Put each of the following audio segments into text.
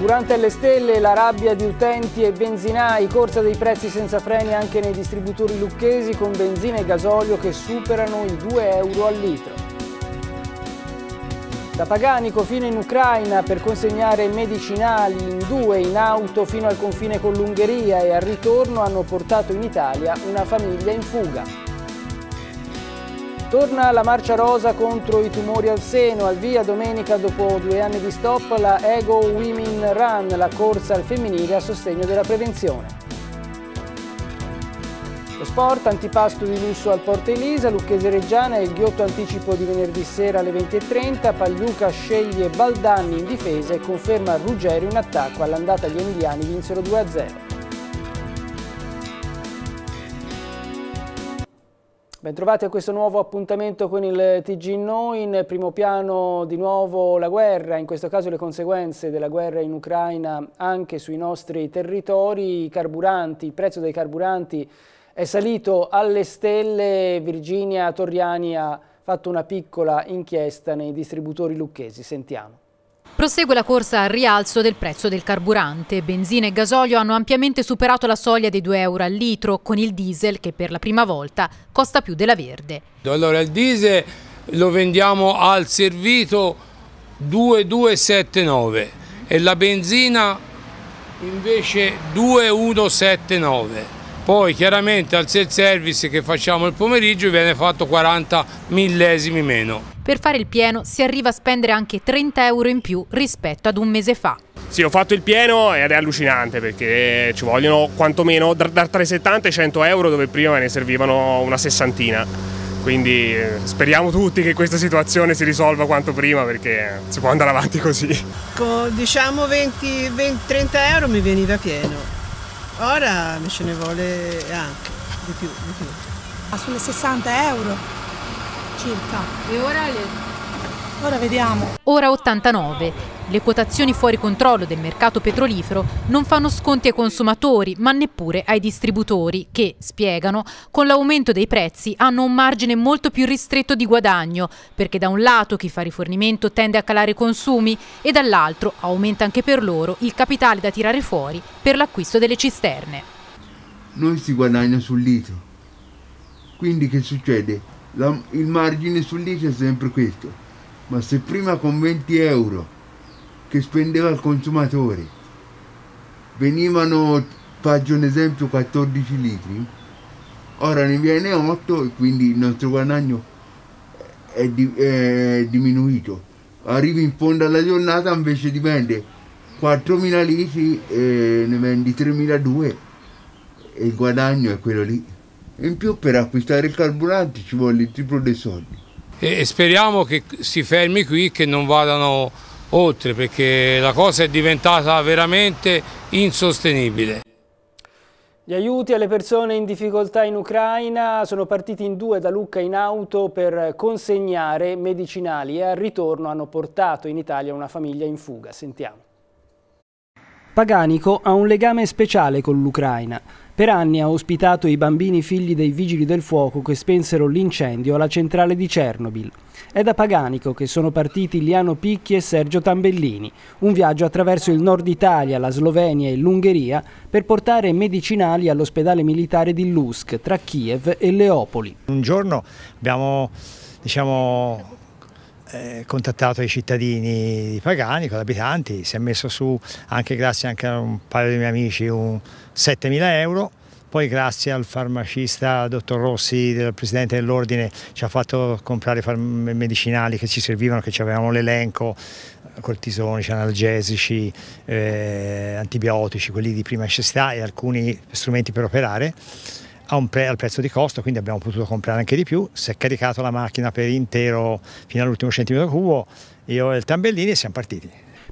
Carburante alle stelle, la rabbia di utenti e benzinai, corsa dei prezzi senza freni anche nei distributori lucchesi con benzina e gasolio che superano i 2 euro al litro. Da Paganico fino in Ucraina per consegnare medicinali in due in auto fino al confine con l'Ungheria e al ritorno hanno portato in Italia una famiglia in fuga. Torna la marcia rosa contro i tumori al seno, al via domenica dopo due anni di stop la Ego Women Run, la corsa al femminile a sostegno della prevenzione. Lo sport, antipasto di lusso al Porta Elisa, Lucchese Reggiana e il ghiotto anticipo di venerdì sera alle 20.30, Pagliuca sceglie Baldanni in difesa e conferma Ruggero in attacco, all'andata gli indiani vinsero 2-0. Bentrovati a questo nuovo appuntamento con il TG Noi, in primo piano di nuovo la guerra, in questo caso le conseguenze della guerra in Ucraina anche sui nostri territori, i carburanti, il prezzo dei carburanti è salito alle stelle, Virginia Torriani ha fatto una piccola inchiesta nei distributori lucchesi, sentiamo. Prosegue la corsa al rialzo del prezzo del carburante. Benzina e gasolio hanno ampiamente superato la soglia dei 2 euro al litro, con il diesel che per la prima volta costa più della verde. Allora il diesel lo vendiamo al servito 2,279 e la benzina invece 2,179. Poi chiaramente al self service che facciamo il pomeriggio viene fatto 40 millesimi meno. Per fare il pieno si arriva a spendere anche 30 euro in più rispetto ad un mese fa. Sì, ho fatto il pieno ed è allucinante perché ci vogliono quantomeno da 370 ai 100 euro dove prima ne servivano una sessantina. Quindi eh, speriamo tutti che questa situazione si risolva quanto prima perché si può andare avanti così. Con diciamo 20, 20 30 euro mi veniva pieno, ora me ce ne vuole anche di più. Di più. Sulle 60 euro circa. E ora le... Ora vediamo. Ora 89. Le quotazioni fuori controllo del mercato petrolifero non fanno sconti ai consumatori, ma neppure ai distributori, che, spiegano, con l'aumento dei prezzi hanno un margine molto più ristretto di guadagno, perché da un lato chi fa rifornimento tende a calare i consumi e dall'altro aumenta anche per loro il capitale da tirare fuori per l'acquisto delle cisterne. Noi si guadagna sul litro. Quindi che succede? la, il margine sull'ICE è sempre questo, ma se prima con 20 euro che spendeva il consumatore venivano, faccio un esempio, 14 litri, ora ne viene 8 e quindi il nostro guadagno è, di, è diminuito. Arrivi in fondo alla giornata invece di vendere 4.000 litri e ne vendi 3.200 e il guadagno è quello lì. In più per acquistare il carburante ci vuole il triplo dei soldi. E speriamo che si fermi qui, che non vadano oltre, perché la cosa è diventata veramente insostenibile. Gli aiuti alle persone in difficoltà in Ucraina sono partiti in due da Lucca in auto per consegnare medicinali e al ritorno hanno portato in Italia una famiglia in fuga. Sentiamo. Paganico ha un legame speciale con l'Ucraina. Per anni ha ospitato i bambini figli dei vigili del fuoco che spensero l'incendio alla centrale di Chernobyl. È da Paganico che sono partiti Liano Picchi e Sergio Tambellini, un viaggio attraverso il nord Italia, la Slovenia e l'Ungheria per portare medicinali all'ospedale militare di Lusk tra Kiev e Leopoli. Un giorno abbiamo diciamo, eh, contattato i cittadini di Paganico, gli abitanti, si è messo su anche grazie anche a un paio di miei amici un 7.000 euro, poi grazie al farmacista dottor Rossi, del presidente dell'ordine, ci ha fatto comprare medicinali che ci servivano, che avevamo l'elenco, cortisonici, analgesici, eh, antibiotici, quelli di prima necessità e alcuni strumenti per operare pre al prezzo di costo, quindi abbiamo potuto comprare anche di più, si è caricato la macchina per intero fino all'ultimo centimetro cubo, io e il Tambellini siamo partiti.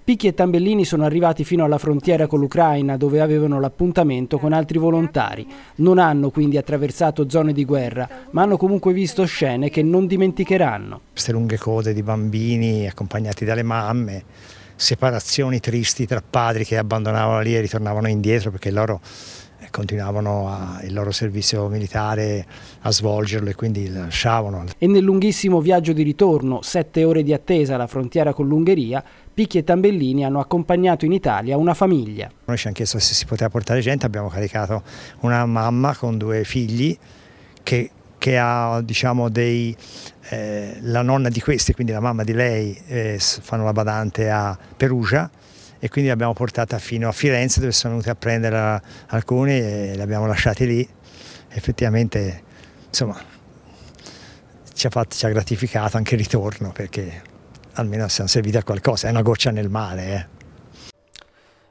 Picchi e Tambellini sono arrivati fino alla frontiera con l'Ucraina dove avevano l'appuntamento con altri volontari. Non hanno quindi attraversato zone di guerra, ma hanno comunque visto scene che non dimenticheranno. Queste lunghe code di bambini accompagnati dalle mamme, separazioni tristi tra padri che abbandonavano lì e ritornavano indietro perché loro continuavano a, il loro servizio militare a svolgerlo e quindi lasciavano. E nel lunghissimo viaggio di ritorno, sette ore di attesa alla frontiera con l'Ungheria, Picchi e Tambellini hanno accompagnato in Italia una famiglia. Noi ci hanno chiesto se si poteva portare gente, abbiamo caricato una mamma con due figli che, che ha diciamo dei, eh, la nonna di questi, quindi la mamma di lei, eh, fanno la badante a Perugia e quindi l'abbiamo portata fino a Firenze dove sono venuti a prendere alcuni e li abbiamo lasciati lì. Effettivamente insomma ci ha, fatto, ci ha gratificato anche il ritorno perché almeno siamo serviti a qualcosa, è una goccia nel mare. Eh.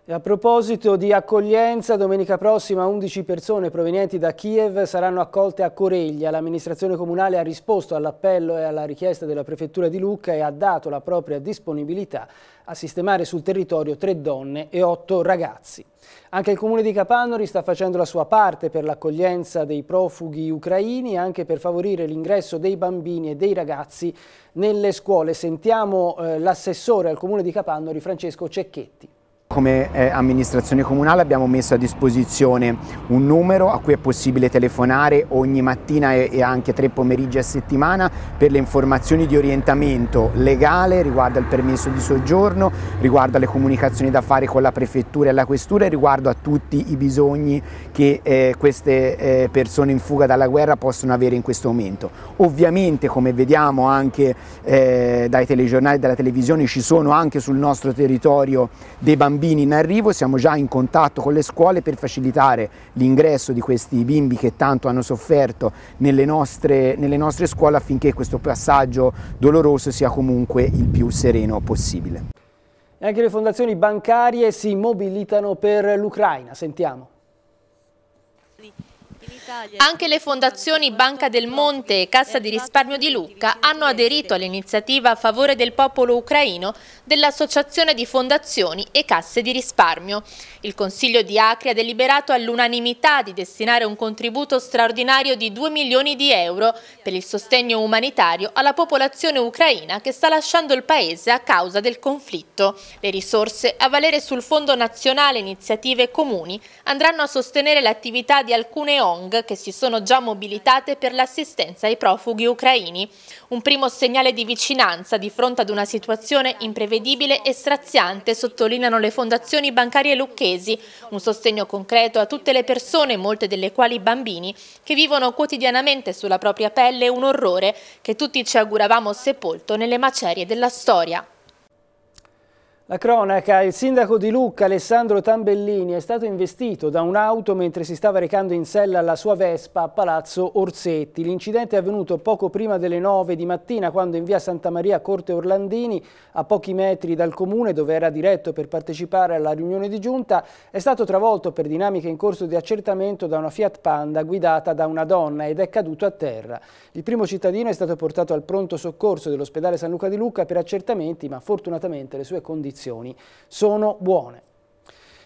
E a proposito di accoglienza, domenica prossima 11 persone provenienti da Kiev saranno accolte a Coreglia. L'amministrazione comunale ha risposto all'appello e alla richiesta della prefettura di Lucca e ha dato la propria disponibilità a sistemare sul territorio tre donne e otto ragazzi. Anche il comune di Capannori sta facendo la sua parte per l'accoglienza dei profughi ucraini e anche per favorire l'ingresso dei bambini e dei ragazzi nelle scuole. Sentiamo eh, l'assessore al comune di Capannori, Francesco Cecchetti. Come eh, amministrazione comunale abbiamo messo a disposizione un numero a cui è possibile telefonare ogni mattina e, e anche tre pomeriggi a settimana per le informazioni di orientamento legale riguardo al permesso di soggiorno, riguardo alle comunicazioni da fare con la prefettura e la questura e riguardo a tutti i bisogni che eh, queste eh, persone in fuga dalla guerra possono avere in questo momento. Ovviamente come vediamo anche eh, dai telegiornali e dalla televisione ci sono anche sul nostro territorio dei bambini bambini in arrivo, siamo già in contatto con le scuole per facilitare l'ingresso di questi bimbi che tanto hanno sofferto nelle nostre, nelle nostre scuole affinché questo passaggio doloroso sia comunque il più sereno possibile. E anche le fondazioni bancarie si mobilitano per l'Ucraina, sentiamo. Anche le fondazioni Banca del Monte e Cassa di risparmio di Lucca hanno aderito all'iniziativa a favore del popolo ucraino dell'Associazione di Fondazioni e Casse di risparmio. Il Consiglio di Acri ha deliberato all'unanimità di destinare un contributo straordinario di 2 milioni di euro per il sostegno umanitario alla popolazione ucraina che sta lasciando il paese a causa del conflitto. Le risorse, a valere sul Fondo Nazionale Iniziative Comuni, andranno a sostenere l'attività di alcune Che si sono già mobilitate per l'assistenza ai profughi ucraini. Un primo segnale di vicinanza di fronte ad una situazione imprevedibile e straziante, sottolineano le fondazioni bancarie lucchesi, un sostegno concreto a tutte le persone, molte delle quali bambini, che vivono quotidianamente sulla propria pelle un orrore che tutti ci auguravamo sepolto nelle macerie della storia. La cronaca, il sindaco di Lucca Alessandro Tambellini è stato investito da un'auto mentre si stava recando in sella alla sua Vespa a Palazzo Orsetti. L'incidente è avvenuto poco prima delle 9 di mattina quando in via Santa Maria Corte Orlandini, a pochi metri dal comune dove era diretto per partecipare alla riunione di giunta, è stato travolto per dinamiche in corso di accertamento da una Fiat Panda guidata da una donna ed è caduto a terra. Il primo cittadino è stato portato al pronto soccorso dell'ospedale San Luca di Lucca per accertamenti ma fortunatamente le sue condizioni condizioni sono buone.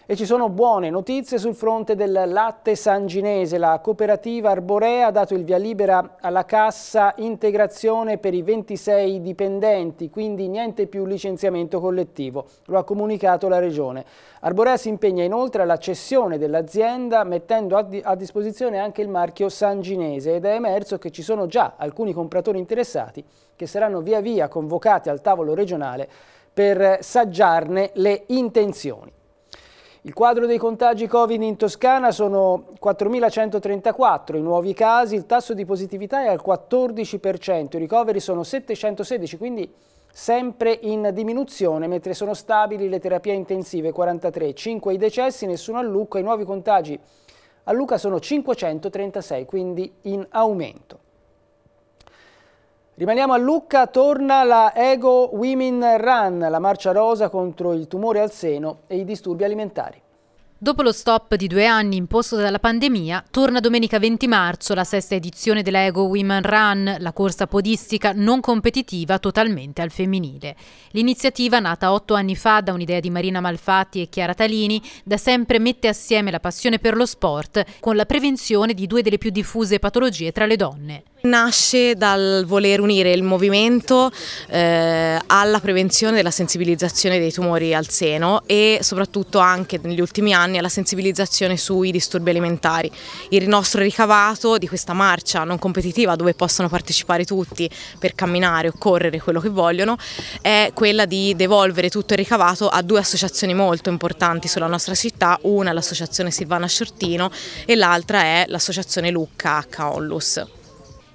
E ci sono buone notizie sul fronte del latte sanginese. La cooperativa Arborea ha dato il via libera alla cassa integrazione per i 26 dipendenti, quindi niente più licenziamento collettivo. Lo ha comunicato la Regione. Arborea si impegna inoltre alla cessione dell'azienda mettendo a, a disposizione anche il marchio sanginese ed è emerso che ci sono già alcuni compratori interessati che saranno via via convocati al tavolo regionale per saggiarne le intenzioni. Il quadro dei contagi Covid in Toscana sono 4.134 i nuovi casi, il tasso di positività è al 14%, i ricoveri sono 716, quindi sempre in diminuzione, mentre sono stabili le terapie intensive 43, 5 i decessi, nessuno a Lucca, i nuovi contagi a Lucca sono 536, quindi in aumento. Rimaniamo a Lucca, torna la Ego Women Run, la marcia rosa contro il tumore al seno e i disturbi alimentari. Dopo lo stop di due anni imposto dalla pandemia, torna domenica 20 marzo la sesta edizione della Ego Women Run, la corsa podistica non competitiva totalmente al femminile. L'iniziativa, nata otto anni fa da un'idea di Marina Malfatti e Chiara Talini, da sempre mette assieme la passione per lo sport con la prevenzione di due delle più diffuse patologie tra le donne. Nasce dal voler unire il movimento eh, alla prevenzione della sensibilizzazione dei tumori al seno e soprattutto anche negli ultimi anni anni alla sensibilizzazione sui disturbi alimentari. Il nostro ricavato di questa marcia non competitiva dove possono partecipare tutti per camminare o correre quello che vogliono è quella di devolvere tutto il ricavato a due associazioni molto importanti sulla nostra città, una è l'associazione Silvana Sciortino e l'altra è l'associazione Lucca H. Ollus.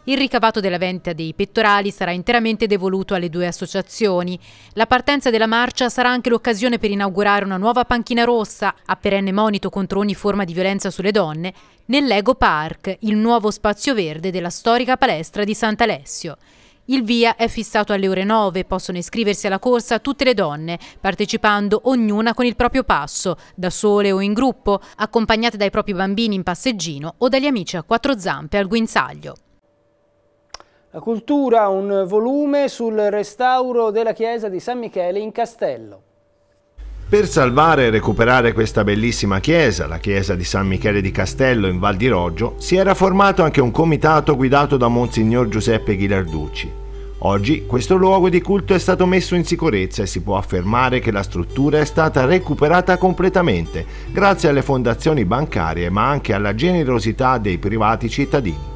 Il ricavato della vendita dei pettorali sarà interamente devoluto alle due associazioni. La partenza della marcia sarà anche l'occasione per inaugurare una nuova panchina rossa, a perenne monito contro ogni forma di violenza sulle donne, nell'Ego Park, il nuovo spazio verde della storica palestra di Sant'Alessio. Il via è fissato alle ore 9, possono iscriversi alla corsa tutte le donne, partecipando ognuna con il proprio passo, da sole o in gruppo, accompagnate dai propri bambini in passeggino o dagli amici a quattro zampe al guinzaglio. La cultura, un volume sul restauro della chiesa di San Michele in Castello. Per salvare e recuperare questa bellissima chiesa, la chiesa di San Michele di Castello in Val di Roggio, si era formato anche un comitato guidato da Monsignor Giuseppe Ghilarducci. Oggi questo luogo di culto è stato messo in sicurezza e si può affermare che la struttura è stata recuperata completamente grazie alle fondazioni bancarie ma anche alla generosità dei privati cittadini.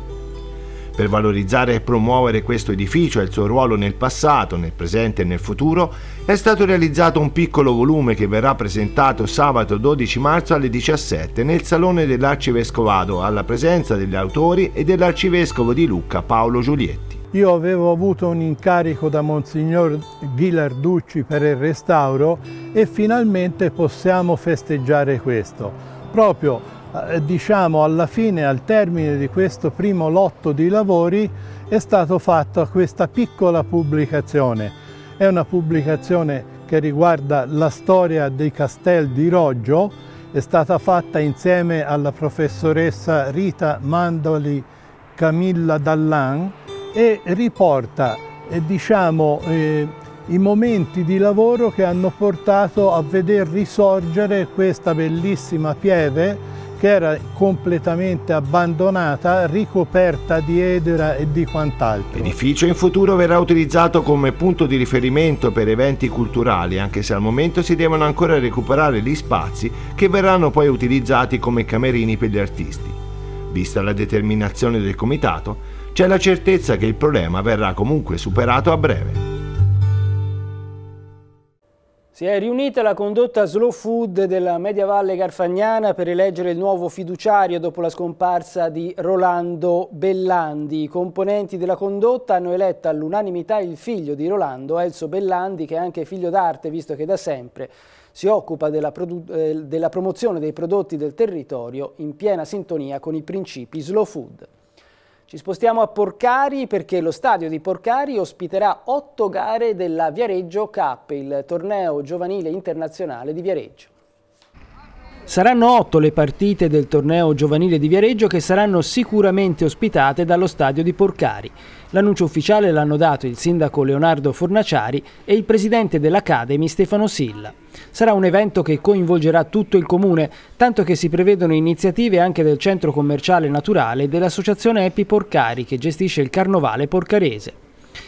Per valorizzare e promuovere questo edificio e il suo ruolo nel passato, nel presente e nel futuro, è stato realizzato un piccolo volume che verrà presentato sabato 12 marzo alle 17 nel Salone dell'Arcivescovado alla presenza degli autori e dell'Arcivescovo di Lucca Paolo Giulietti. Io avevo avuto un incarico da Monsignor Ghilarducci per il restauro e finalmente possiamo festeggiare questo. Proprio diciamo alla fine, al termine di questo primo lotto di lavori, è stata fatta questa piccola pubblicazione. È una pubblicazione che riguarda la storia dei castelli di Roggio, è stata fatta insieme alla professoressa Rita Mandoli Camilla Dallan e riporta eh, diciamo, eh, i momenti di lavoro che hanno portato a veder risorgere questa bellissima pieve che era completamente abbandonata, ricoperta di edera e di quant'altro. L'edificio in futuro verrà utilizzato come punto di riferimento per eventi culturali, anche se al momento si devono ancora recuperare gli spazi che verranno poi utilizzati come camerini per gli artisti. Vista la determinazione del comitato, c'è la certezza che il problema verrà comunque superato a breve. Si è riunita la condotta Slow Food della Media Valle Garfagnana per eleggere il nuovo fiduciario dopo la scomparsa di Rolando Bellandi. I componenti della condotta hanno eletto all'unanimità il figlio di Rolando, Elso Bellandi, che è anche figlio d'arte, visto che da sempre si occupa della, eh, della promozione dei prodotti del territorio in piena sintonia con i principi Slow Food. Ci spostiamo a Porcari perché lo stadio di Porcari ospiterà otto gare della Viareggio Cup, il torneo giovanile internazionale di Viareggio. Saranno otto le partite del torneo giovanile di Viareggio che saranno sicuramente ospitate dallo stadio di Porcari. L'annuncio ufficiale l'hanno dato il sindaco Leonardo Fornaciari e il presidente dell'Academy Stefano Silla. Sarà un evento che coinvolgerà tutto il comune, tanto che si prevedono iniziative anche del centro commerciale naturale e dell'associazione Epi Porcari che gestisce il carnovale porcarese.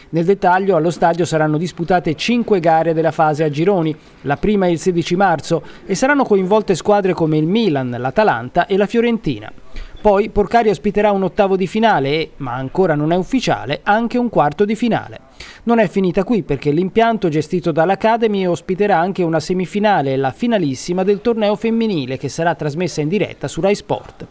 Nel dettaglio allo stadio saranno disputate 5 gare della fase a gironi, la prima il 16 marzo, e saranno coinvolte squadre come il Milan, l'Atalanta e la Fiorentina. Poi Porcari ospiterà un ottavo di finale e, ma ancora non è ufficiale, anche un quarto di finale. Non è finita qui perché l'impianto gestito dall'Academy ospiterà anche una semifinale e la finalissima del torneo femminile che sarà trasmessa in diretta su Rai Sport.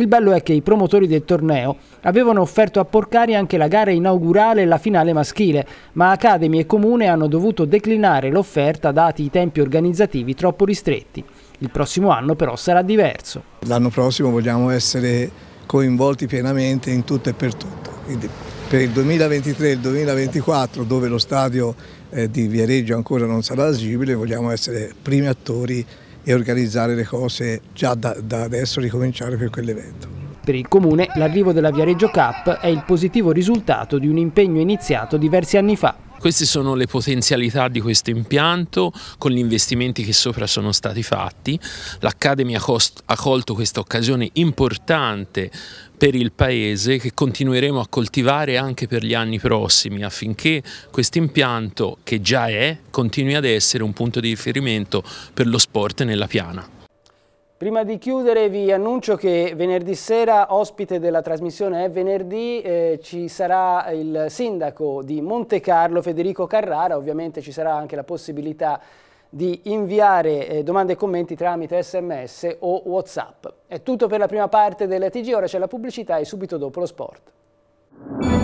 Il bello è che i promotori del torneo avevano offerto a Porcari anche la gara inaugurale e la finale maschile, ma Academy e Comune hanno dovuto declinare l'offerta dati i tempi organizzativi troppo ristretti. Il prossimo anno però sarà diverso. L'anno prossimo vogliamo essere coinvolti pienamente in tutto e per tutto. Quindi per il 2023 e il 2024 dove lo stadio eh, di Viareggio ancora non sarà agibile vogliamo essere primi attori e organizzare le cose già da, da adesso, ricominciare per quell'evento. Per il Comune l'arrivo della Viareggio Cup è il positivo risultato di un impegno iniziato diversi anni fa. Queste sono le potenzialità di questo impianto con gli investimenti che sopra sono stati fatti. L'Academy ha colto questa occasione importante per il Paese che continueremo a coltivare anche per gli anni prossimi affinché questo impianto, che già è, continui ad essere un punto di riferimento per lo sport nella piana. Prima di chiudere vi annuncio che venerdì sera ospite della trasmissione è venerdì, eh, ci sarà il sindaco di Monte Carlo Federico Carrara, ovviamente ci sarà anche la possibilità di inviare eh, domande e commenti tramite sms o whatsapp. È tutto per la prima parte del TG, ora c'è la pubblicità e subito dopo lo sport.